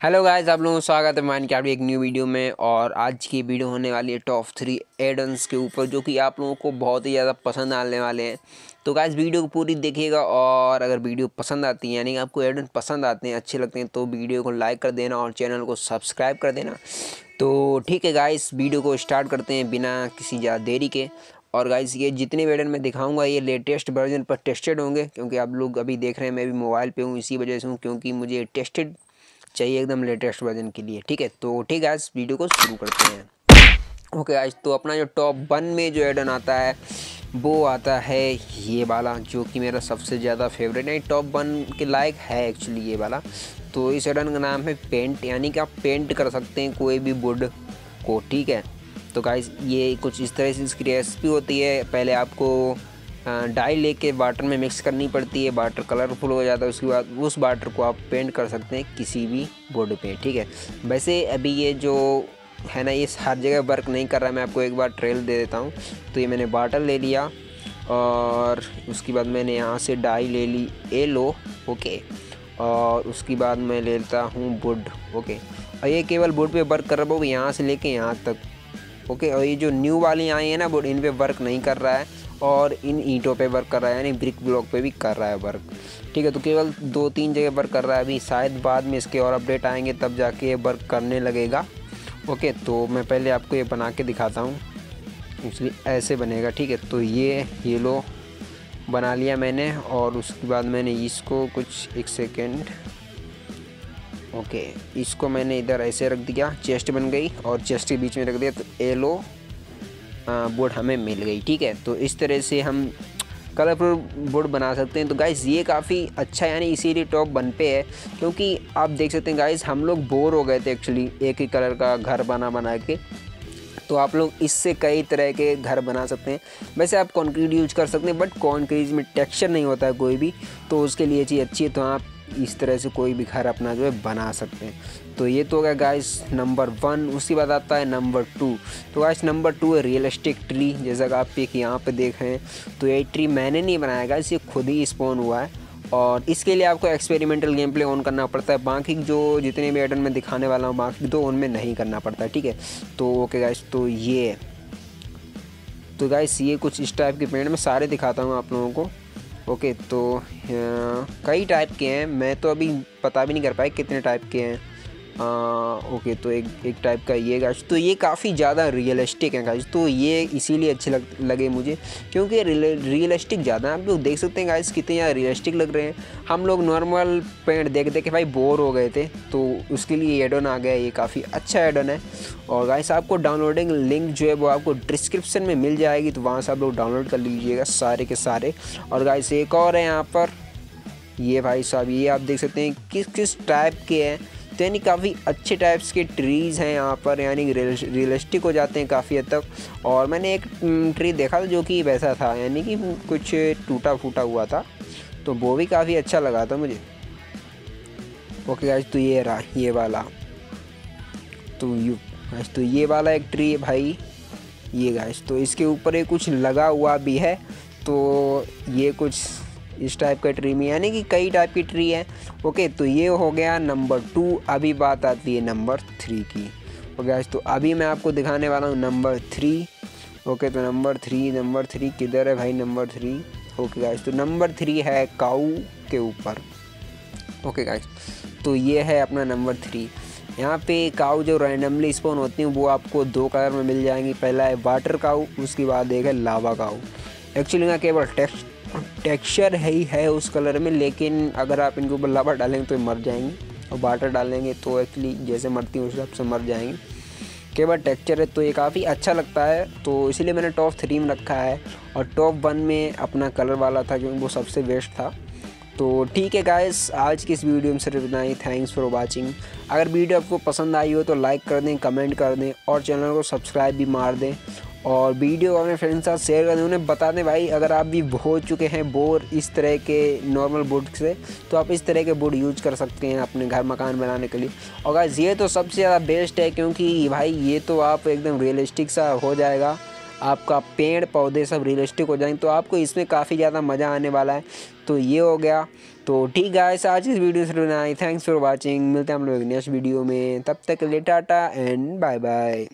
Hello guys, आप लोगों का स्वागत है मान के आप एक न्यू वीडियो में और आज की वीडियो होने वाली है टॉप थ्री एडन्स के ऊपर, जो कि आप लोगों को बहुत ही ज़्यादा पसंद आने वाले हैं। तो गाइस वीडियो को पूरी देखिएगा और अगर वीडियो पसंद आती है, यानी कि आपको एडन पसंद आते हैं, अच्छे लगते हैं तो वीडियो को लाइक कर देना और चैनल को सब्सक्राइब कर देना। तो ठीक है गाइस वीडियो को स्टार्ट करते हैं बिना किसी ज़्यादा देरी के। और गाइस, ये जितने भी एडन मैं दिखाऊँगा, ये लेटेस्ट वर्जन पर टेस्टेड होंगे, क्योंकि आप लोग अभी देख रहे हैं, मैं भी मोबाइल पे हूँ, इसी वजह से हूँ, क्योंकि मुझे टेस्टेड चाहिए एकदम लेटेस्ट वर्जन के लिए, ठीक है? तो ठीक है, आज वीडियो को शुरू करते हैं। ओके आज तो अपना जो टॉप वन में जो एडन आता है, वो आता है ये वाला, जो कि मेरा सबसे ज़्यादा फेवरेट है। टॉप वन के लायक है एक्चुअली ये वाला। तो इस एडन का नाम है पेंट यानी कि आप पेंट कर सकते हैं कोई भी वुड को, ठीक है? तो गाइस ये कुछ इस तरह से इसकी रेसिपी होती है। पहले आपको डाई लेके वाटर में मिक्स करनी पड़ती है, वाटर कलरफुल हो जाता है, उसके बाद उस वाटर को आप पेंट कर सकते हैं किसी भी बोर्ड पे, ठीक है? वैसे अभी ये जो है ना, ये हर जगह वर्क नहीं कर रहा, मैं आपको एक बार ट्रेल दे देता हूँ। तो ये मैंने बाटल ले लिया और उसके बाद मैंने यहाँ से डाई ले ली ए लो ओके और उसके बाद मैं लेता हूँ वुड ओके और ये केवल वुड पे वर्क कर रहा है यहाँ से लेके यहाँ तक ओके और ये जो न्यू वाली आई है ना वुड इन पर वर्क नहीं कर रहा है। और इन ईंटों पे वर्क कर रहा है, यानी ब्रिक ब्लॉक पे भी कर रहा है वर्क ठीक है तो केवल दो तीन जगह वर्क कर रहा है अभी। शायद बाद में इसके और अपडेट आएँगे, तब जाके ये वर्क करने लगेगा। ओके तो मैं पहले आपको ये बना के दिखाता हूँ। इसलिए ऐसे बनेगा, ठीक है? तो ये ये लो, बना लिया मैंने और उसके बाद मैंने इसको कुछ एक सेकेंड ओके इसको मैंने इधर ऐसे रख दिया चेस्ट बन गई और चेस्ट के बीच में रख दिया तो ए लो। बोर्ड हमें मिल गई, ठीक है? तो इस तरह से हम कलरफुल बोर्ड बना सकते हैं। तो गाइज़ ये काफ़ी अच्छा यानी इसीलिए टॉप बन पे है, क्योंकि आप देख सकते हैं गाइज़ हम लोग बोर हो गए थे एक्चुअली एक ही कलर का घर बना बना के। तो आप लोग इससे कई तरह के घर बना सकते हैं। वैसे आप कॉन्क्रीट यूज़ कर सकते हैं बट कॉन्क्रीट में टेक्सचर नहीं होता है कोई भी तो उसके लिए चीज़ अच्छी है तो आप इस तरह से कोई भी घर अपना जो है बना सकते हैं। तो ये तो हो गया गाइस नंबर वन उसके बाद आता है नंबर टू तो गाइस नंबर टू है रियलिस्टिक ट्री जैसा कि आप एक यहाँ पे देख रहे हैं। तो ये ट्री मैंने नहीं बनाया गाइस ये खुद ही स्पॉन हुआ है। और इसके लिए आपको एक्सपेरिमेंटल गेम प्ले ऑन करना पड़ता है। बाकी जो जितने भी एडन में दिखाने वाला हूँ, बाकी दो उनमें नहीं करना पड़ता है ठीक है? तो ओके गाइस तो ये। तो गाइस ये कुछ इस टाइप के पेड़, में सारे दिखाता हूँ आप लोगों को। ओके तो कई टाइप के हैं मैं तो अभी पता भी नहीं कर पाया कितने टाइप के हैं। आ, ओके तो एक एक टाइप का ये गाइस तो ये काफ़ी ज़्यादा रियलिस्टिक है गाइस तो ये इसीलिए अच्छे लग लगे मुझे क्योंकि रियलिस्टिक ज़्यादा है। आप लोग देख सकते हैं गाइस कितने ज़्यादा रियलिस्टिक लग रहे हैं। हम लोग नॉर्मल पेंट देख देख के भाई बोर हो गए थे तो उसके लिए एडोन आ गया ये काफ़ी अच्छा एडोन है। और गाइस आपको डाउनलोडिंग लिंक जो है वो आपको डिस्क्रिप्शन में मिल जाएगी तो वहाँ से आप लोग डाउनलोड कर लीजिएगा सारे के सारे। और गाइस एक और है यहाँ पर ये भाई साहब, ये आप देख सकते हैं किस किस टाइप के हैं। तो यानी काफ़ी अच्छे टाइप्स के ट्रीज़ हैं यहाँ पर, यानी रियलिस्टिक हो जाते हैं काफ़ी हद तक। और मैंने एक ट्री देखा था जो कि वैसा था, यानी कि कुछ टूटा फूटा हुआ था तो वो भी काफ़ी अच्छा लगा था मुझे। ओके गाइस तो ये रहा, ये वाला। तो यू गाइस तो ये वाला एक ट्री है भाई, ये गाइस तो इसके ऊपर ये कुछ लगा हुआ भी है तो ये कुछ इस टाइप का ट्री में, यानी कि कई टाइप की ट्री है। ओके तो ये हो गया नंबर टू अभी बात आती है नंबर थ्री की। ओके आज तो अभी मैं आपको दिखाने वाला हूँ नंबर थ्री ओके तो नंबर थ्री नंबर थ्री किधर है भाई नंबर थ्री ओके गाइस तो नंबर थ्री है काऊ के ऊपर। ओके गाइस तो ये है अपना नंबर थ्री यहाँ पे काऊ जो रैंडमली स्पॉन होती हैं, वो आपको दो कलर में मिल जाएँगी। पहला है वाटर काऊ उसके बाद एक है लावा काऊ एक्चुअली यहाँ केवल टेक्स्ट टेक्सचर है ही, है उस कलर में, लेकिन अगर आप इनके ऊपर लावा डालेंगे तो मर जाएँगे। और वाटर डालेंगे तो एक्चुअली जैसे मरती हैं उस हिसाब से मर जाएँगे। केवल टेक्सचर है तो ये काफ़ी अच्छा लगता है तो इसीलिए मैंने टॉप थ्री में रखा है। और टॉप वन में अपना कलर वाला था, क्योंकि वो सबसे बेस्ट था। तो ठीक है गाइस आज की इस वीडियो में सिर्फ़ इतना ही। थैंक्स फॉर वाचिंग अगर वीडियो आपको पसंद आई हो तो लाइक कर दें कमेंट कर दें, और चैनल को सब्सक्राइब भी मार दें। और वीडियो अपने फ्रेंड्स साथ शेयर कर दें उन्हें बता दें भाई, अगर आप भी हो चुके हैं बोर इस तरह के नॉर्मल बोर्ड से तो आप इस तरह के बोर्ड यूज़ कर सकते हैं अपने घर मकान बनाने के लिए. और गाइस ये तो सबसे ज़्यादा बेस्ट है क्योंकि भाई, ये तो आप एकदम रियलिस्टिक सा हो जाएगा। आपका पेड़ पौधे सब रियलिस्टिक हो जाएँगे तो आपको इसमें काफ़ी ज़्यादा मज़ा आने वाला है। तो ये हो गया। तो ठीक है आज इस वीडियो से थैंक्स फॉर वॉचिंग मिलते हैं हम लोग नेक्स्ट वीडियो में। तब तक ले टाटा एंड बाय बाय